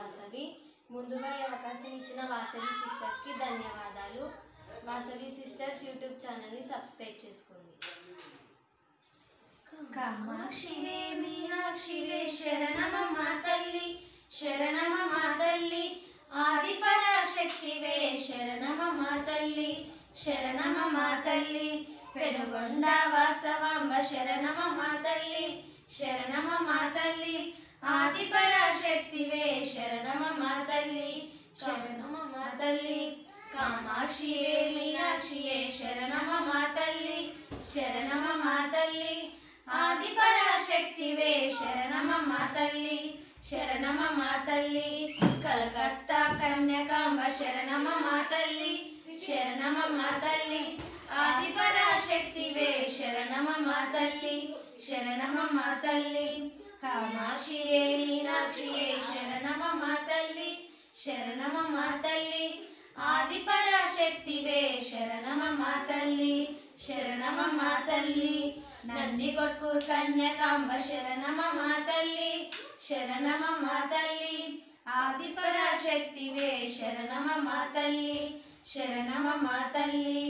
వాసవి. ముందుగా ఈ అవకాశం ఇచ్చిన వాసవి సిస్టర్స్కి ధన్యవాదాలు. వాసవి సిస్టర్స్ యూట్యూబ్ ఛానల్ని సబ్స్క్రైబ్ చేసుకోండి. కామాక్షివే మీనాక్షివే శరణమమ్మ తల్లి శరణమమ్మ తల్లి. ఆది పరాశక్తివే శరణమమ్మ తల్లి శరణమమ్మ తల్లి. పెనుగొండ వాసవాంబ శరణమమ్మ తల్లి శరణమమ్మ తల్లి. ఆది పరాశక్తివే శర శరణమమ్మ తల్లి కామాక్షియే మీనాక్షియే శరణమమ్మ తల్లి శరణమమ్మ తల్లి ఆది పరాశక్తివే శరణమమ్మ తల్లి శరణమమ్మ తల్లి కలకత్తా కన్యకాంబ శరణమమ్మ తల్లి శరణమమ్మ తల్లి ఆది పరాశక్తివే శరణమమ్మ తల్లి శరణమమ్మ తల్లి కామాక్షియే మీనాక్షియే శరణమమ్మ తల్లి శరణమమ్మ తల్లి ఆది పరాశక్తివే శరణమమ్మ తల్లి శరణమమ్మ తల్లి నంది కొట్కూర్ కన్యకాంబ శరణమమ్మ తల్లి శరణమమ్మ తల్లి ఆది పరాశక్తివే శరణమమ్మ తల్లి శరణమమ్మ తల్లి